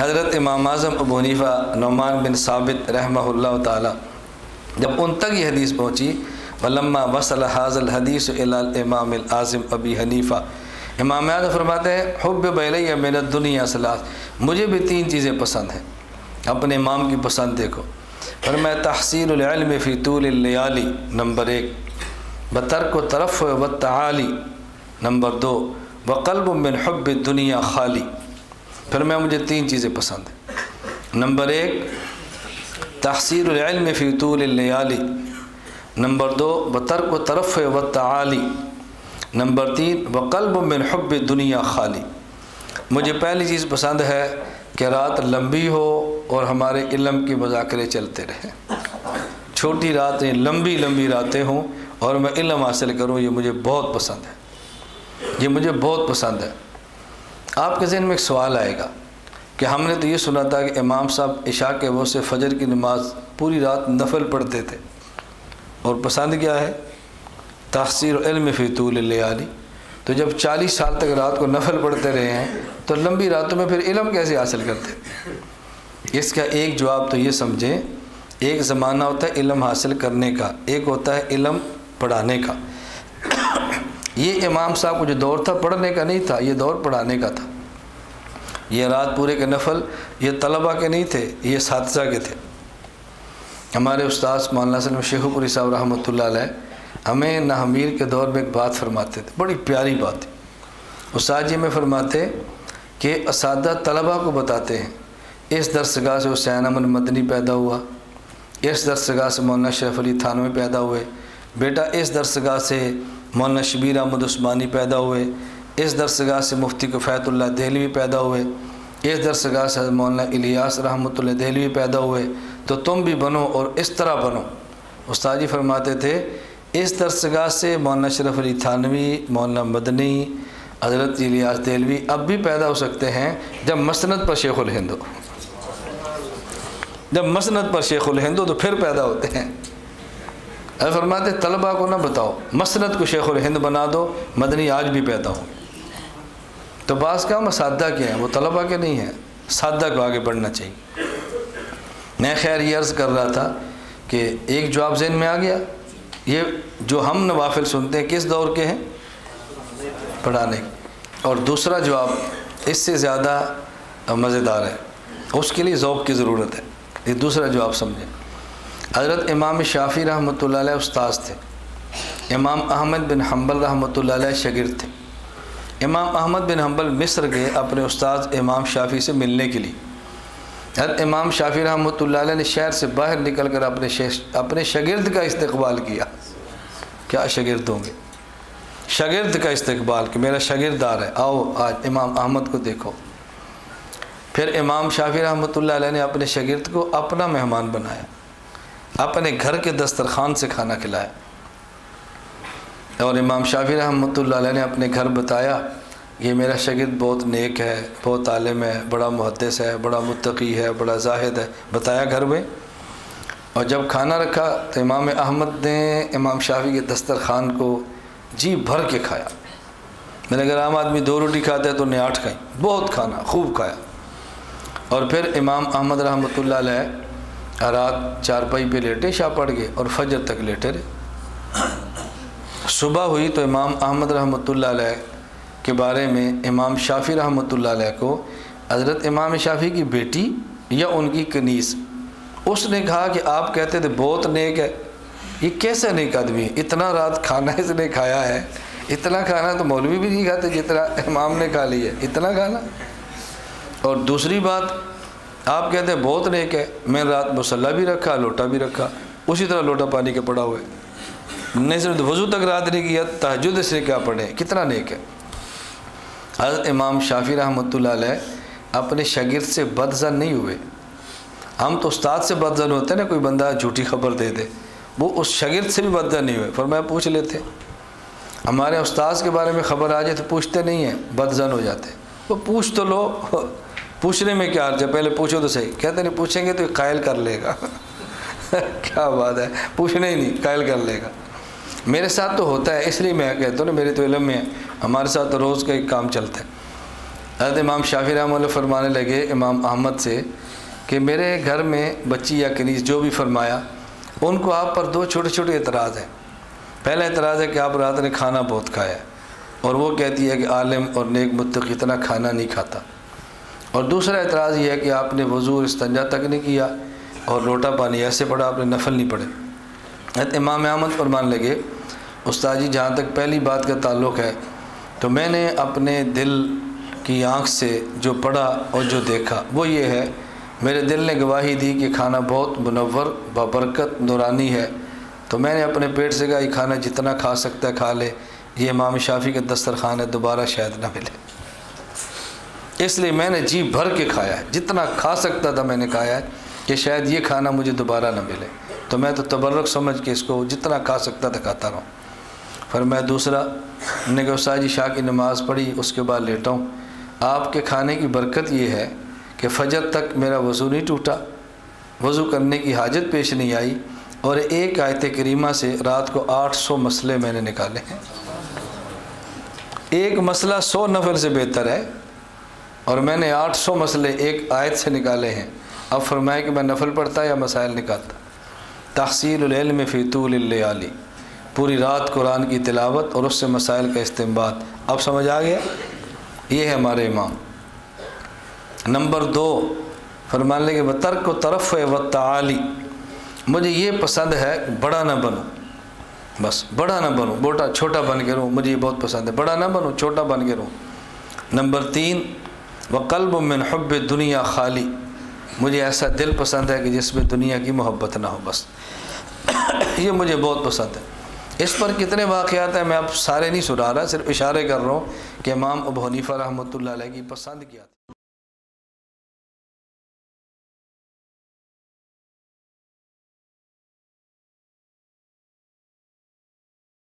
हज़रत इमाम आज़म अबू हनीफ़ा नुमान बिन साबित रहमहुल्लाह ताला, जब उन तक ये हदीस पहुँची, वलम्मा वसल हाजल हदीस इमाम आज़म अबी हनीफ़ा। इमाम आज़म फरमाते हैं हब बैलिया मेरा दुनिया सलास, मुझे भी तीन चीज़ें पसंद हैं, अपने इमाम की पसंद देखो। पर मैं तहसीलम फ़ी तूली नंबर एक। बतरक तरफ़ व ताली नंबर दो। वक़ल्ब बिन हब दुनिया खाली। फिर मैं मुझे तीन चीज़ें पसंद हैं। नंबर एक तहसीलम फ़ी तूली नंबर दो बतरक तरफ़ व ताली नंबर तीन वक़ल्ब बिन हब दुनिया खाली। मुझे पहली चीज़ पसंद है कि रात लंबी हो और हमारे इलम के मुजाकरे चलते रहें। छोटी रातें, लंबी लंबी रातें हों और मैं इलम हासिल करूँ, ये मुझे बहुत पसंद है। ये मुझे बहुत पसंद है। आपके जहन में एक सवाल आएगा कि हमने तो ये सुना था कि इमाम साहब इशा के वो से फजर की नमाज़ पूरी रात नफल पढ़ते थे। और पसंद क्या है? तहसीर इल्म फ़तूल तो जब 40 साल तक रात को नफल पढ़ते रहे हैं तो लंबी रातों में फिर इलम कैसे हासिल करते? इसका एक जवाब तो ये समझें, एक ज़माना होता है इलम हासिल करने का, एक होता है इलम पढ़ाने का। ये इमाम साहब को जो दौर था पढ़ने का नहीं था, ये दौर पढ़ाने का था। ये रात पूरे के नफल, ये तलबा के नहीं थे, ये सातजा के थे। हमारे उस्ताद मौलाना सलम शेखुपुरी साहब रहमत हमें नाहमीर के दौर में एक बात फरमाते थे, बड़ी प्यारी बात उस्ताद जी में फरमाते कि इस तलबा को बताते हैं। इस दरसगाह से हुसैन अमन मदनी पैदा हुआ, इस दरसगाह से मौलाना शरफ अली थानवी पैदा हुए बेटा, इस दरसगाह से मौलाना शबीर अहमद उस्मानी पैदा हुए। इस दरसगाह से मुफ्ती कफ़ैतुल्ला दहलवी पैदा हुए। इस दरसगाह से मौलाना इलियास रहमत दहलवी पैदा हुए। तो तुम भी बनो और इस तरह बनो। उस्ताद जी फरमाते थे, इस दरसगाह से मौलाना शरफ अली थानवी, मौलाना मदनी, हज़रत इलियास दहलवी अब भी पैदा हो सकते हैं जब मसनत पर शेख हिंद। जब मसनत पर शेख हिंद तो फिर पैदा होते हैं। अरे फरमाते, तलबा को ना बताओ। मसनत को शेख हिंद बना दो, मदनी आज भी पैदा हो। तो बास क्या मसादा क्या है? वो तलबा के नहीं है। सादा को आगे बढ़ना चाहिए। मैं खैर ये अर्ज़ कर रहा था कि एक जवाब जहन में आ गया। ये जो हम नवाफिल सुनते हैं, किस दौर के हैं? पढ़ाने। और दूसरा जवाब, इससे ज़्यादा मज़ेदार है। उसके लिए ज़ौक़ की ज़रूरत है। ये दूसरा जवाब समझें। हज़रत इमाम शाफ़ी रहमत उस्ताद थे। इमाम अहमद बिन हम्बल रहमत शगिर थे। इमाम अहमद बिन हम्बल मिस्र गए अपने उस्ताद इमाम शाफ़ी से मिलने के लिए। हर इमाम शाफ़ी रहमत ने शहर से बाहर निकल कर अपने अपने शगिर्द का इस्तबाल किया। क्या शगिर्द होंगे? शगिर्द का इस्तबाल कि मेरा शगिर्द आ रहा है। आओ आज इमाम अहमद को देखो। फिर इमाम शाफ़ी रहमत ने अपने शगिर्द को अपना मेहमान बनाया। अपने घर के दस्तरखान से खाना खिलाया और इमाम शाफी रहमत ने अपने घर बताया, ये मेरा शगिर्द बहुत नेक है, बहुत आलम है, बड़ा मुहदस है, बड़ा मुतकी है, बड़ा जाहिद है। बताया घर में। और जब खाना रखा तो इमाम अहमद ने इमाम शाफी के दस्तरखान को जी भर के खाया। मैंने अगर आम आदमी दो रोटी खाता है तो उन्हें आठ खाई बहुत खाना, खूब खाया। और फिर इमाम अहमद रहमत रात चारपाई पे लेटे शाह पड़ गए और फजर तक लेटे रहे। सुबह हुई तो इमाम अहमद रहमत के बारे में इमाम शाफ़ी रहमत को हज़रत इमाम शाफ़ी की बेटी या उनकी कनीस, उसने कहा कि आप कहते थे, बहुत नेक है। ये कैसे नेक आदमी है? इतना रात खाना इसने खाया है। इतना खाना तो मौलवी भी नहीं खाते जितना इमाम ने खा लिया इतना खाना? और दूसरी बात आप कहते हैं, बहुत नेक है। मैं रात मसल्ला भी रखा, लोटा भी रखा। उसी तरह लोटा पानी के पड़ा हुए नहीं, सिर्फ़ वज़ू तक रात नहीं किया तहजद से क्या पढ़े? कितना नेक है। हज़रत इमाम शाफ़ी रहमत अपने शगिर से बदजन नहीं हुए। हम तो उस्ताद से बदजन होते ना, कोई बंदा झूठी खबर दे दे। वो उस शगिर से भी बदजन नहीं हुए फिर मैं पूछ लेते। हमारे उस्ताद के बारे में ख़बर आ जाए तो पूछते नहीं हैं, बदजन हो जाते। वो पूछ तो लो। पूछने में क्या अर्ज़ है? पहले पूछो तो सही। कहते नहीं, पूछेंगे तो कायल कर लेगा। क्या बात है? पूछने ही नहीं, कायल कर लेगा। मेरे साथ तो होता है, इसलिए मैं कहता हूँ ना, मेरे तो इलम में हमारे साथ तो रोज़ का एक काम चलता है। हज़रत इमाम शाफी रहमान फरमाने लगे, इमाम अहमद से, कि मेरे घर में बच्ची या कनीज जो भी फरमाया, उनको आप पर दो छोटे छोटे एतराज़ हैं। पहला एतराज़ है कि आप रात ने खाना बहुत खाया और वो कहती है कि आलम और नेक मुतक इतना खाना नहीं खाता। और दूसरा एतराज़ ये है कि आपने वज़ू इस्तंजा तक नहीं किया और लोटा पानी ऐसे पढ़ा आपने नफल नहीं पढ़े। इमाम अहमद फरमान लगे, उस्ताद जी, जहाँ तक पहली बात का ताल्लुक़ है तो मैंने अपने दिल की आँख से जो पढ़ा और जो देखा, वो ये है, मेरे दिल ने गवाही दी कि खाना बहुत मुनवर बबरकत, नूरानी है। तो मैंने अपने पेट से कहा खाना जितना खा सकता है, खा ले। ये इमाम शाफी का दस्तरखान है, दोबारा शायद ना मिले। इसलिए मैंने जी भर के खाया है। जितना खा सकता था मैंने खाया है कि शायद ये खाना मुझे दोबारा ना मिले। तो मैं तो तबर्रक समझ के इसको जितना खा सकता था खाता रहूँ फिर मैं दूसरा ने शाह की नमाज़ पढ़ी, उसके बाद लेटा हूँ। आपके खाने की बरकत ये है कि फजर तक मेरा वज़ू नहीं टूटा। वज़ू करने की हाजत पेश नहीं आई और एक आयत करीमा से रात को 800 मसले मैंने निकाले हैं। एक मसला सौ नफल से बेहतर है और मैंने 800 मसले एक आयत से निकाले हैं। अब फरमाए कि मैं नफल पढ़ता या मसाइल निकालता? तहसील में आली पूरी रात कुरान की तिलावत और उससे मसाइल का इस्तेमाल। अब समझ आ गया? ये है हमारे इमाम। नंबर दो, फरमान लेंगे व तर्क तरफ़ व ताली। मुझे ये पसंद है, बड़ा ना बनूँ। बस, बड़ा ना बनूँ। बोटा छोटा बन के रहूँ, मुझे ये बहुत पसंद है। बड़ा ना बनूँ, छोटा बन के रहूँ। नंबर तीन व कल्ब मिन हब दुनिया खाली। मुझे ऐसा दिल पसंद है कि जिसमें दुनिया की मोहब्बत ना हो, बस। ये मुझे बहुत पसंद है। इस पर कितने वाक़ात हैं, मैं आप सारे नहीं सुना रहा, सिर्फ़ इशारे कर रहा हूँ कि इमाम अब हनीफ़ा रहमत की पसंद किया